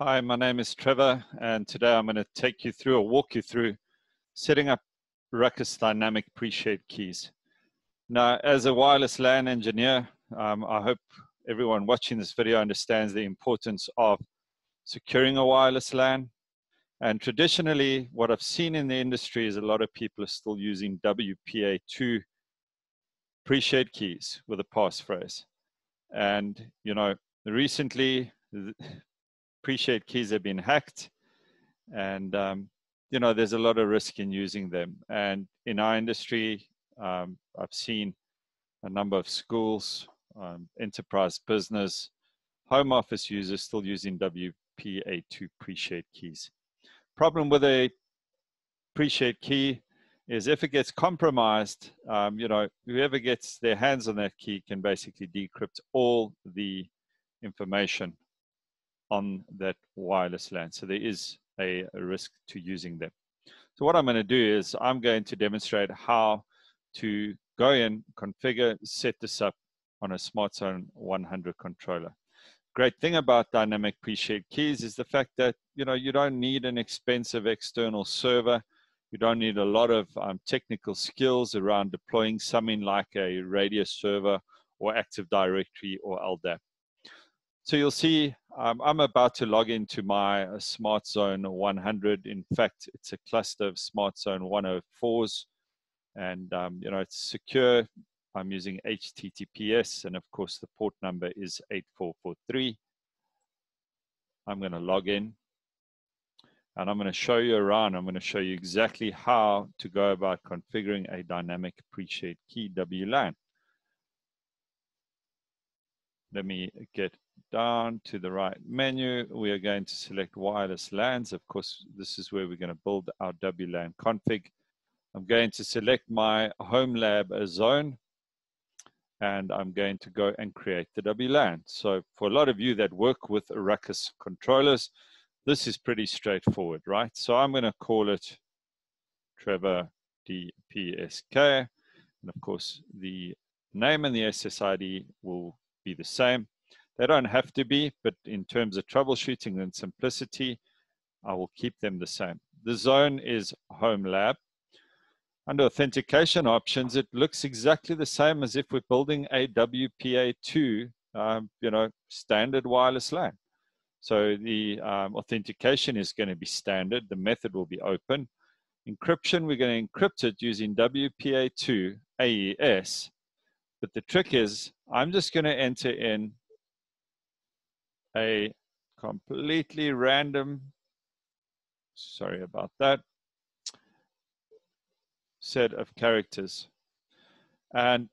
Hi, my name is Trevor, and today I'm going to take you through or walk you through setting up Ruckus Dynamic Pre-Shared keys. Now, as a wireless LAN engineer, um, I hope everyone watching this video understands the importance of securing a wireless LAN. And traditionally, what I've seen in the industry is a lot of people are still using WPA2 pre-shared keys with a passphrase. And, you know, recently, pre-shared keys have been hacked. And um, you know there's a lot of risk in using them. And in our industry um, i've seen a number of schools um, enterprise business home office users still using wpa2 pre-shared keys. Problem with a pre-shared key is if it gets compromised um, you know whoever gets their hands on that key can basically decrypt all the information on that wireless LAN. So there is a, risk to using them. So what I'm going to do is I'm going to demonstrate how to go in, configure, set this up on a SmartZone 100 controller. Great thing about dynamic pre-shared keys is the fact that you know you don't need an expensive external server. You don't need a lot of um, technical skills around deploying something like a radius server or Active Directory or LDAP. So you'll see um, I'm about to log into my uh, SmartZone 100. In fact, it's a cluster of SmartZone 104s and um, you know it's secure. I'm using HTTPS and of course the port number is 8443. I'm going to log in and I'm going to show you around. I'm going to show you exactly how to go about configuring a dynamic pre-shared key WLAN. Let me get down to the right menu. We are going to select wireless LANs. Of course, this is where we're going to build our WLAN config. I'm going to select my home lab zone and I'm going to go and create the WLAN. So for a lot of you that work with Ruckus controllers, this is pretty straightforward, right? So I'm going to call it Trevor DPSK. And of course, the name and the SSID will be the same. They don't have to be, but in terms of troubleshooting and simplicity, I will keep them the same. The zone is home lab. Under authentication options, it looks exactly the same as if we're building a WPA2, um, you know, standard wireless LAN. So the um, authentication is going to be standard. The method will be open. Encryption, we're going to encrypt it using WPA2 AES. But the trick is, I'm just going to enter in a completely random, sorry about that, set of characters. And,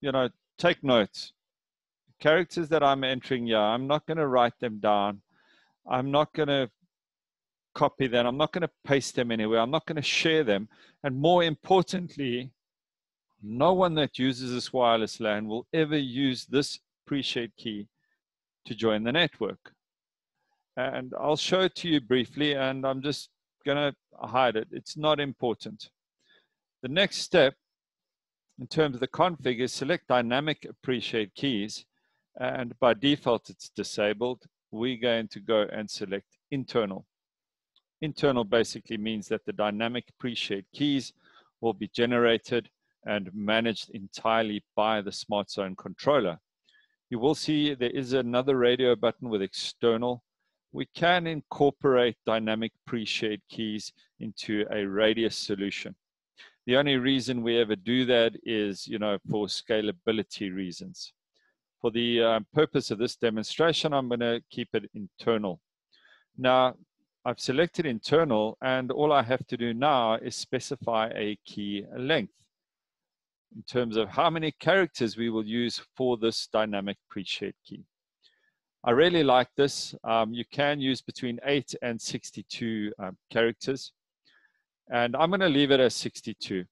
you know, take notes. Characters that I'm entering here, I'm not going to write them down. I'm not going to copy them. I'm not going to paste them anywhere. I'm not going to share them. And more importantly, no one that uses this wireless LAN will ever use this pre-shared key to join the network. And I'll show it to you briefly, and I'm just going to hide it. It's not important. The next step in terms of the config is select dynamic pre-shared keys. And by default, it's disabled. We're going to go and select internal. Internal basically means that the dynamic pre-shared keys will be generated and managed entirely by the SmartZone controller. You will see there is another radio button with external. We can incorporate dynamic pre-shared keys into a radius solution. The only reason we ever do that is, you know, for scalability reasons. For the uh, purpose of this demonstration, I'm going to keep it internal. Now, I've selected internal, and all I have to do now is specify a key length in terms of how many characters we will use for this dynamic pre-shared key. I really like this. Um, you can use between 8 and 62 um, characters. And I'm going to leave it as 62.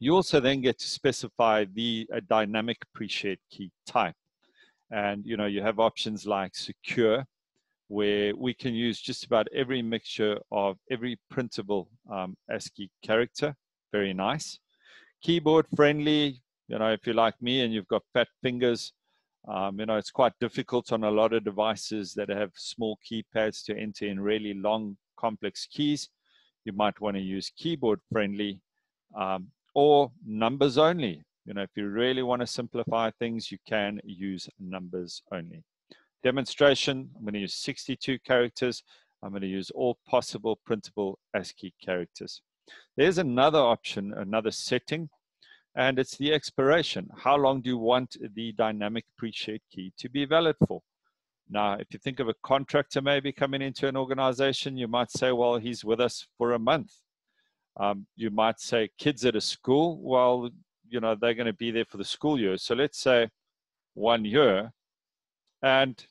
You also then get to specify the a dynamic pre-shared key type. And you know you have options like secure, where we can use just about every mixture of every printable um, ASCII character. Very nice keyboard friendly. You know, if you're like me and you've got fat fingers, Um, you know, it's quite difficult on a lot of devices that have small keypads to enter in really long, complex keys. You might want to use keyboard friendly um, or numbers only. You know, if you really want to simplify things, you can use numbers only. Demonstration, I'm going to use 62 characters. I'm going to use all possible printable ASCII characters. There's another option, another setting and it's the expiration. How long do you want the dynamic pre-shared key to be valid for? Now, if you think of a contractor maybe coming into an organization, you might say, well, he's with us for a month. Um, you might say kids at a school, well, you know, they're going to be there for the school year. So let's say one year. And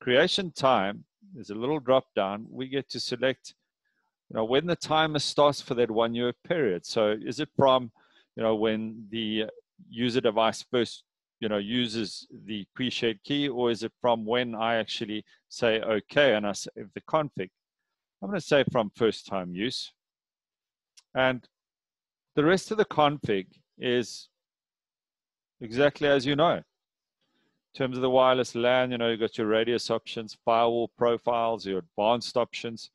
creation time is a little drop down. We get to select, you know, when the timer starts for that one year period. So is it from you know, when the user device first, you know, uses the pre-shared key, or is it from when I actually say okay and I save the config? I'm going to say from first time use. And the rest of the config is exactly as you know. In terms of the wireless LAN, you know, you've got your radius options, firewall profiles, your advanced options.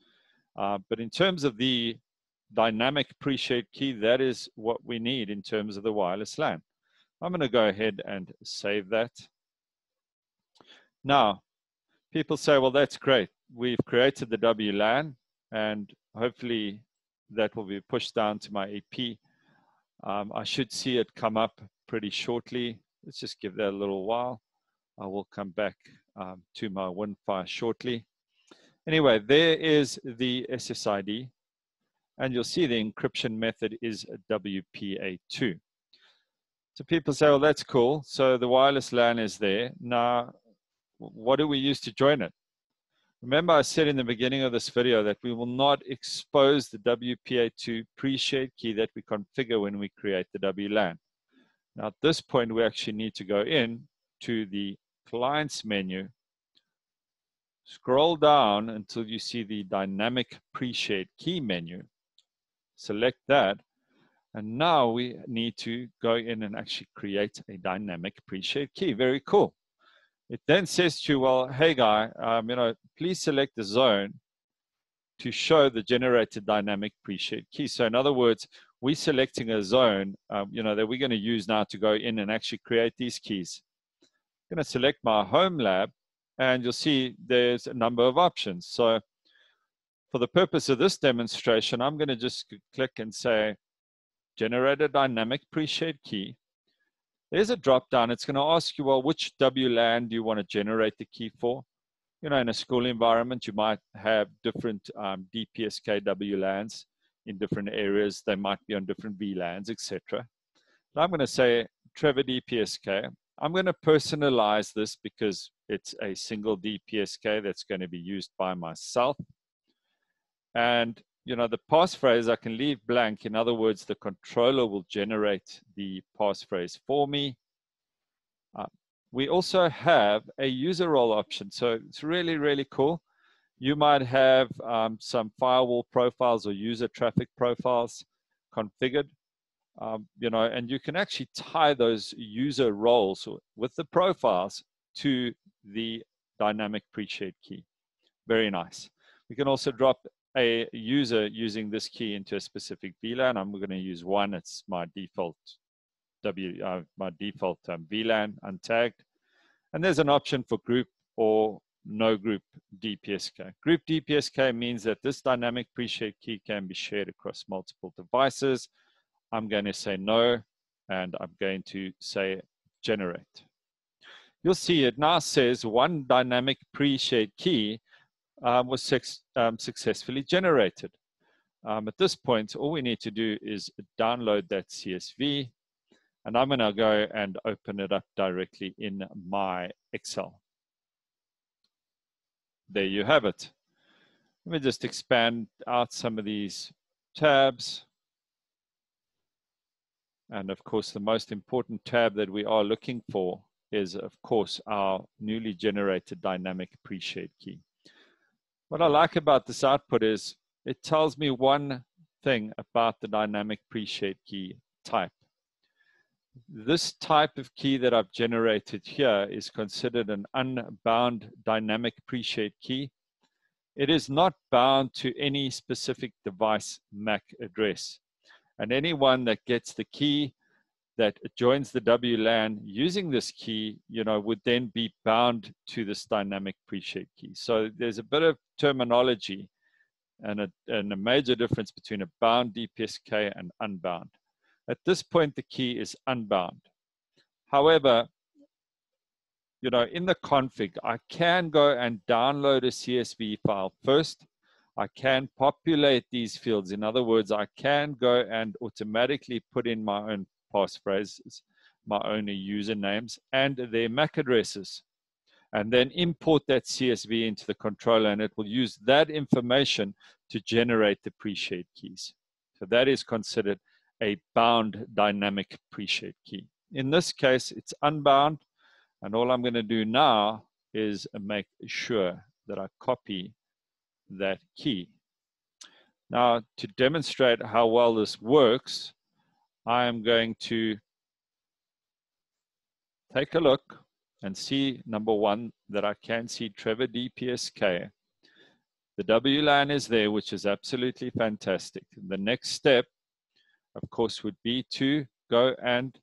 Uh, but in terms of the dynamic pre-shared key, that is what we need in terms of the wireless LAN. I'm going to go ahead and save that. Now, people say, well, that's great. We've created the WLAN and hopefully that will be pushed down to my AP. Um, I should see it come up pretty shortly. Let's just give that a little while. I will come back um, to my Wi-Fi shortly. Anyway, there is the SSID and you'll see the encryption method is WPA2. So people say, well, that's cool. So the wireless LAN is there. Now, what do we use to join it? Remember I said in the beginning of this video that we will not expose the WPA2 pre-shared key that we configure when we create the WLAN. Now at this point, we actually need to go in to the clients menu, scroll down until you see the dynamic pre-shared key menu select that. And now we need to go in and actually create a dynamic pre-shared key. Very cool. It then says to you, well, hey guy, um, you know, please select the zone to show the generated dynamic pre-shared key. So in other words, we're selecting a zone, um, you know, that we're going to use now to go in and actually create these keys. I'm going to select my home lab and you'll see there's a number of options. So for the purpose of this demonstration, I'm going to just click and say, generate a dynamic pre-shared key. There's a drop down. It's going to ask you, well, which WLAN do you want to generate the key for? You know, in a school environment, you might have different um, DPSK WLANs in different areas. They might be on different VLANs, etc. I'm going to say Trevor DPSK. I'm going to personalize this because it's a single DPSK that's going to be used by myself. And you know, the passphrase I can leave blank. In other words, the controller will generate the passphrase for me. Uh, we also have a user role option. So it's really, really cool. You might have um, some firewall profiles or user traffic profiles configured, um, you know, and you can actually tie those user roles with the profiles to the dynamic pre-shared key. Very nice. We can also drop a user using this key into a specific VLAN. I'm going to use one. It's my default W, uh, my default um, VLAN untagged. And there's an option for group or no group DPSK. Group DPSK means that this dynamic pre-shared key can be shared across multiple devices. I'm going to say no, and I'm going to say generate. You'll see it now says one dynamic pre-shared key um, was um, successfully generated. Um, at this point, all we need to do is download that CSV, and I'm going to go and open it up directly in my Excel. There you have it. Let me just expand out some of these tabs. And of course, the most important tab that we are looking for is, of course, our newly generated dynamic pre-shared key. What I mm. like about this output is it tells me one thing about the dynamic pre-shared key type. this type of key that I've generated here is considered an unbound dynamic pre-shared key. It is not bound to any specific device MAC address. And anyone that gets the key that joins the WLAN using this key, you know, would then be bound to this dynamic pre-shared key. So there's a bit of terminology and a, and a major difference between a bound DPSK and unbound. At this point, the key is unbound. However, you know, in the config, I can go and download a CSV file first. I can populate these fields. In other words, I can go and automatically put in my own passphrases, my only usernames, and their MAC addresses. And then import that CSV into the controller, and it will use that information to generate the pre-shared keys. So that is considered a bound dynamic pre-shared key. In this case, it's unbound. And all I'm going to do now is make sure that I copy that key. Now, to demonstrate how well this works, I am going to take a look and see, number one, that I can see Trevor DPSK. The WLAN is there, which is absolutely fantastic. The next step, of course, would be to go and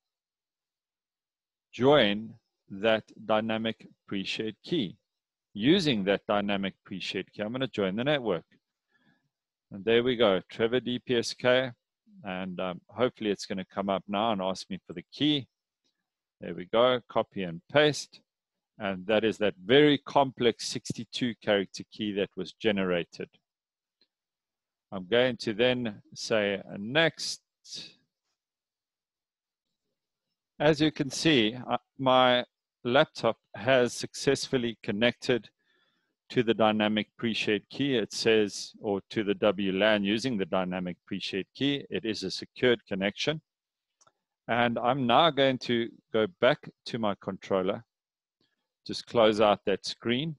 join that dynamic pre-shared key. Using that dynamic pre-shared key, I'm going to join the network. And there we go, Trevor DPSK. And um, hopefully it's going to come up now and ask me for the key. There we go, copy and paste. And that is that very complex 62 character key that was generated. I'm going to then say next as you can see, uh, my laptop has successfully connected to the dynamic pre-shared key. It says, or to the WLAN using the dynamic pre-shared key. It is a secured connection. And I'm now going to go back to my controller, just close out that screen.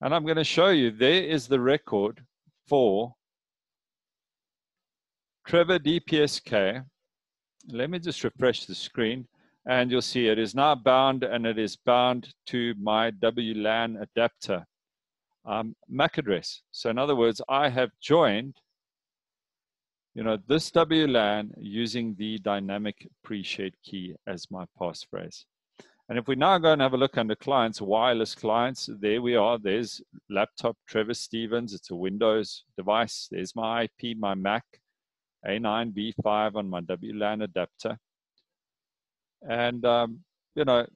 And I'm going to show you, there is the record for Trevor DPSK. Let me just refresh the screen and you'll see it is now bound and it is bound to my WLAN adapter um, MAC address. So in other words, I have joined you know, this WLAN using the dynamic pre-shared key as my passphrase. And if we now go and have a look under clients, wireless clients, there we are. There's laptop Trevor Stevens. It's a Windows device. There's my IP, my Mac, A9B5 on my WLAN adapter. And, um, you know,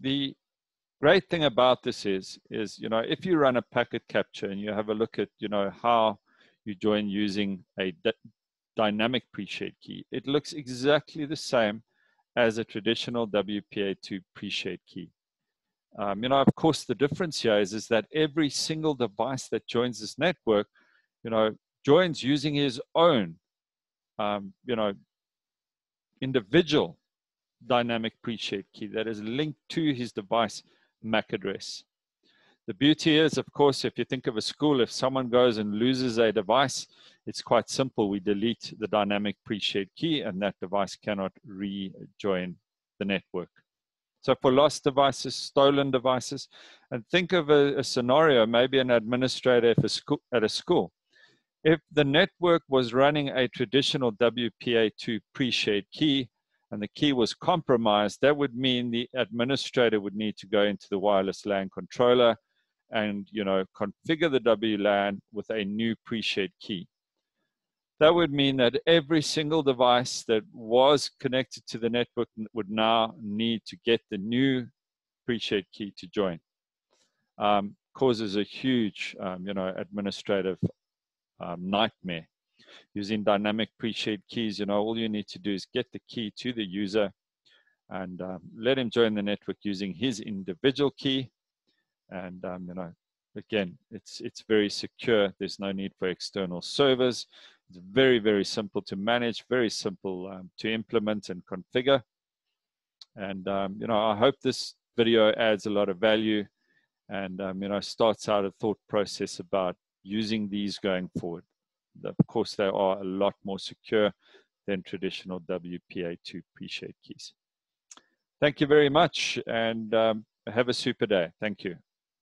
the great thing about this is, is, you know, if you run a packet capture and you have a look at, you know, how you join using a dynamic pre-shared key, it looks exactly the same as a traditional WPA2 pre-shared key. Um, you know, of course, the difference here is, is that every single device that joins this network, you know, joins using his own, um, you know, individual dynamic pre-shared key that is linked to his device MAC address. The beauty is, of course, if you think of a school, if someone goes and loses a device, it's quite simple. We delete the dynamic pre-shared key and that device cannot rejoin the network. So for lost devices, stolen devices, and think of a, a scenario, maybe an administrator a school, at a school. If the network was running a traditional WPA2 pre-shared key, and the key was compromised, that would mean the administrator would need to go into the wireless LAN controller and you know configure the WLAN with a new pre-shared key. That would mean that every single device that was connected to the network would now need to get the new pre-shared key to join. Um, causes a huge, um, you know, administrative um, nightmare using dynamic pre-shared keys, you know, all you need to do is get the key to the user and um, let him join the network using his individual key. And, um, you know, again, it's, it's very secure. There's no need for external servers. It's very, very simple to manage, very simple um, to implement and configure. And, um, you know, I hope this video adds a lot of value and, um, you know, starts out a thought process about using these going forward of course, they are a lot more secure than traditional WPA2 pre-shared keys. Thank you very much and um, have a super day. Thank you.